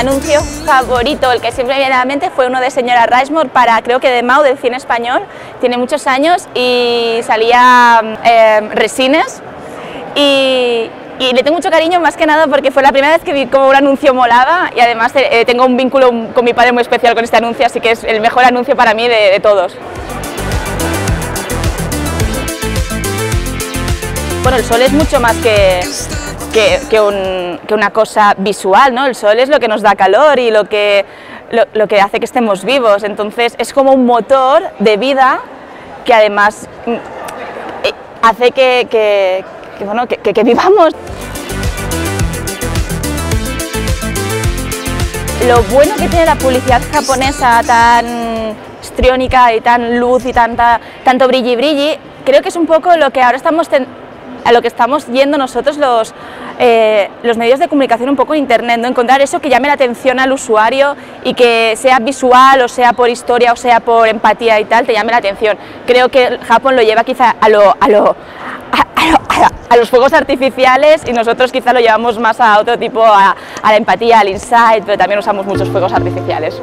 anuncio favorito, el que siempre me viene a la mente, fue uno de señora Rushmore para, creo que de Mao, del cine español. Tiene muchos años y salía eh, Resines. Y, y le tengo mucho cariño más que nada porque fue la primera vez que vi como un anuncio molaba y además eh, tengo un vínculo con mi padre muy especial con este anuncio, así que es el mejor anuncio para mí de, de todos. Bueno, el sol es mucho más que, que, que, un, que, una cosa visual, ¿no? El sol es lo que nos da calor y lo que, lo, que hace que estemos vivos, entonces es como un motor de vida que además mm, eh, hace que, bueno, que, vivamos. Lo bueno que tiene la publicidad japonesa tan histriónica y tan luz y tanta, tanto brilli brilli, creo que es un poco lo que ahora estamos a lo que estamos yendo nosotros los, eh, los medios de comunicación un poco en internet, ¿no? encontrar eso que llame la atención al usuario y que sea visual o sea por historia o sea por empatía y tal, te llame la atención. Creo que Japón lo lleva quizá a lo, a lo, a, los fuegos artificiales y nosotros quizá lo llevamos más a otro tipo, a, a la empatía, al insight, pero también usamos muchos fuegos artificiales.